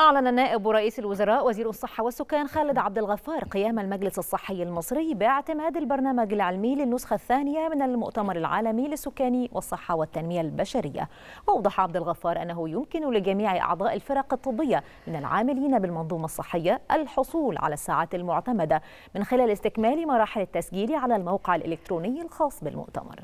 أعلن نائب رئيس الوزراء وزير الصحة والسكان خالد عبد الغفار قيام المجلس الصحي المصري باعتماد البرنامج العلمي للنسخة الثانية من المؤتمر العالمي للسكان والصحة والتنمية البشرية. وأوضح عبد الغفار أنه يمكن لجميع أعضاء الفرق الطبية من العاملين بالمنظومة الصحية الحصول على الساعات المعتمدة من خلال استكمال مراحل التسجيل على الموقع الإلكتروني الخاص بالمؤتمر.